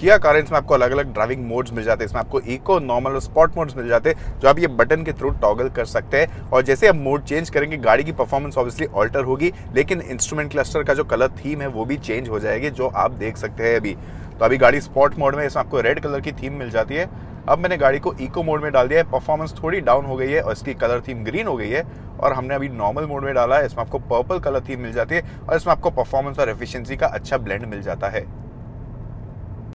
किया कार इसमें आपको अलग अलग ड्राइविंग मोड्स मिल जाते हैं। इसमें आपको इको नॉर्मल और स्पॉट मोड्स मिल जाते हैं, जो आप ये बटन के थ्रू टॉगल कर सकते हैं। और जैसे आप मोड चेंज करेंगे, गाड़ी की परफॉर्मेंस ऑब्वियसली ऑल्टर होगी, लेकिन इंस्ट्रूमेंट क्लस्टर का जो कलर थीम है, वो भी चेंज हो जाएगी, जो आप देख सकते हैं अभी। तो अभी गाड़ी स्पॉट मोड में, इसमें आपको रेड कलर की थीम मिल जाती है। अब मैंने गाड़ी को इको मोड में डाल दिया है परफॉर्मेंस थोड़ी डाउन हो गई है और इसकी कलर थीम ग्रीन हो गई है। और हमने अभी नॉर्मल मोड में डाला है, इसमें आपको पर्पल कलर थीम मिल जाती है और इसमें आपको परफॉर्मेंस और एफिशिएंसी का अच्छा ब्लेंड मिल जाता है।